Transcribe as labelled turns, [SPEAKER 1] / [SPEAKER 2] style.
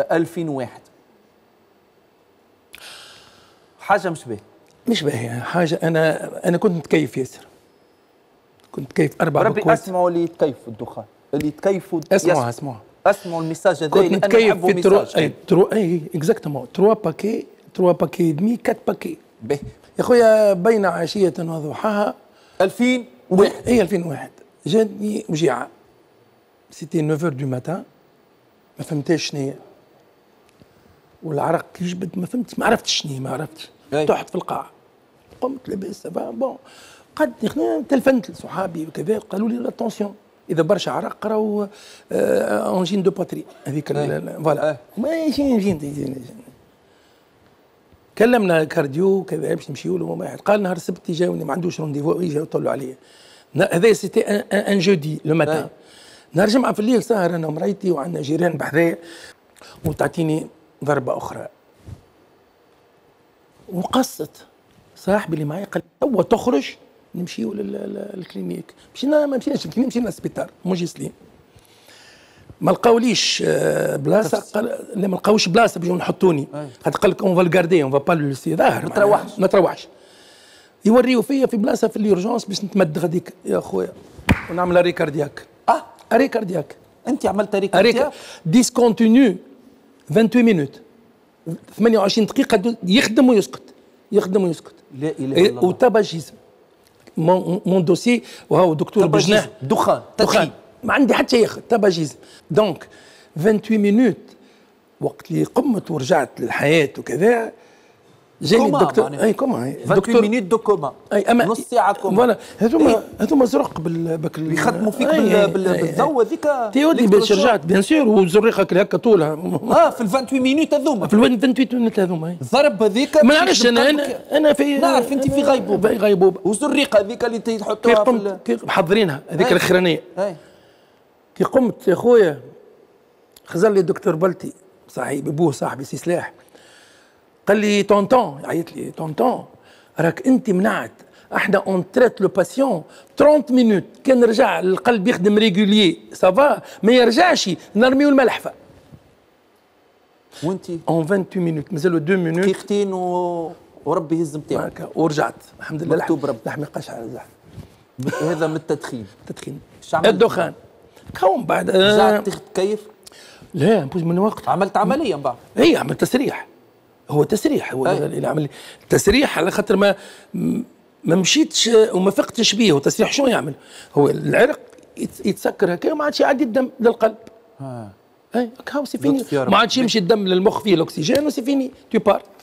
[SPEAKER 1] 2001 حاجة مش باهية.
[SPEAKER 2] مش باهية. حاجة أنا أنا كنت متكيف ياسر. كنت متكيف أربع
[SPEAKER 1] ربي
[SPEAKER 2] بكوات
[SPEAKER 1] اسمعوا اللي يتكيفوا الدخان. اللي يتكيفوا
[SPEAKER 2] اسمعوها
[SPEAKER 1] يسمعوا.
[SPEAKER 2] اسمعوها
[SPEAKER 1] اسمعوا ال message هذا
[SPEAKER 2] كنت متكيف في
[SPEAKER 1] trois
[SPEAKER 2] et trois et exactement trois paquets trois paquets demi quatre paquets.
[SPEAKER 1] باهي.
[SPEAKER 2] يا خويا بين عشية وضحاها.
[SPEAKER 1] 2001
[SPEAKER 2] هي 2001 جاتني وجيعة. c'était 9 du matin ما فهمتهاش شنو هي. والعرق يجبد ما فهمتش ما عرفتش شنو ما عرفتش. تحت في القاعة قمت لاباس bon. خنا تلفنت لصحابي وكذا قالوا لي la tension إذا برشا عرق قراو آه angine de poitrine. هذيك voilà.
[SPEAKER 1] أي.
[SPEAKER 2] ما يجي يجي كلمنا cardio كذا باش نمشيو له واحد. قال نهار السبت يجاوني ما عندوش rendez-vous يجي يطلوا عليا. هذا c'était un, jeudi le matin
[SPEAKER 1] آه.
[SPEAKER 2] نهار جمعه في الليل سهر أنا ومريتي وعندنا جيران بحذايا وتعطيني ضربة أخرى. وقصت صاحبي اللي معي قال توا تخرج نمشيو لل- لل- لل clinique. مشينا ما مشيناش لل clinique مشينا للسبيطار موجي سليم ما لقاوليش آه، بلاصة قال لا ما لقاوش بلاصة باش نحطوني. خاطر قال لك on va le garder on va laisser ظاهر
[SPEAKER 1] ما تروحش.
[SPEAKER 2] ما تروحش. يوريو فيا في بلاصة في ال urgence باش نتمد غاديك يا خويا ونعمل arrêt cardiaque
[SPEAKER 1] أه؟
[SPEAKER 2] arrêt cardiaque
[SPEAKER 1] أنت عملت
[SPEAKER 2] arrêt discontinu 28 minutes 28 دقيقة يخدم ويسكت. يخدم ويسكت.
[SPEAKER 1] لا إله إلا
[SPEAKER 2] إيه،
[SPEAKER 1] الله.
[SPEAKER 2] و tabagisme mon dossier وهو دكتور بجناح
[SPEAKER 1] دخان.
[SPEAKER 2] دخان. ما عندي حتى ياخذ tabagisme donc 28 minutes وقت اللي قمت ورجعت للحياة وكذا جاني الدكتور. أي كوما
[SPEAKER 1] 28 مينوت دو كوما
[SPEAKER 2] أي اما
[SPEAKER 1] نص ساعة كوما
[SPEAKER 2] فوالا. هذوما هذوما زرق بال بك
[SPEAKER 1] يخدموا فيك
[SPEAKER 2] أي-
[SPEAKER 1] بال-
[SPEAKER 2] أي-
[SPEAKER 1] بال-
[SPEAKER 2] أي-
[SPEAKER 1] بالضوء هذيك
[SPEAKER 2] تيودي باش رجعت بيان سور وزريقك هكا طولها
[SPEAKER 1] آه في ال 28 مينوت هذوما.
[SPEAKER 2] في ال 28 مينوت هذوما.
[SPEAKER 1] الضرب هذيك
[SPEAKER 2] ما نعرفش أنا أنا في
[SPEAKER 1] نعرف أنت في غيبوبة.
[SPEAKER 2] في غيبوبة.
[SPEAKER 1] والزريقه هذيك اللي تحطوها في
[SPEAKER 2] محضرينها؟ هذيك
[SPEAKER 1] أي.
[SPEAKER 2] الأخرانية.
[SPEAKER 1] أي.
[SPEAKER 2] كي قمت يا خويا خزر لي الدكتور بلتي صاحبي ابوه صاحبي سي سلاح. قال لي tonton عيط لي tonton راك انت منعت. إحنا on traite le patient 30 minutes كان رجع القلب يخدم régulier ça va ما يرجعش. نرميو الملحفة.
[SPEAKER 1] وانت؟
[SPEAKER 2] en 28 minutes مازالوا 2 minutes
[SPEAKER 1] دقيقتين و... وربي يهز نتاعك
[SPEAKER 2] ورجعت. الحمد لله.
[SPEAKER 1] مكتوب
[SPEAKER 2] لحم-
[SPEAKER 1] ربي.
[SPEAKER 2] لحمي قشعر
[SPEAKER 1] هذا من التدخين.
[SPEAKER 2] تدخين
[SPEAKER 1] إيش عملت؟
[SPEAKER 2] الدخان. كون بعد.
[SPEAKER 1] رجعت
[SPEAKER 2] آه
[SPEAKER 1] تاخذ كيف؟
[SPEAKER 2] لا من وقت.
[SPEAKER 1] عملت عملية من بعد.
[SPEAKER 2] هي عمل تسريح هو تسريح هو
[SPEAKER 1] أي.
[SPEAKER 2] اللي عمل تسريح على خاطر ما ما مشيتش وما فقتش بيه وتسريح شنو يعمل؟ هو العرق يت- يتسكر هكا وما عادش يعدي الدم للقلب
[SPEAKER 1] آه.
[SPEAKER 2] أي هكا هو c'est fini
[SPEAKER 1] لطف يا رب.
[SPEAKER 2] ما عادش يمشي الدم للمخ فيه الأكسجين و c'est fini tu pars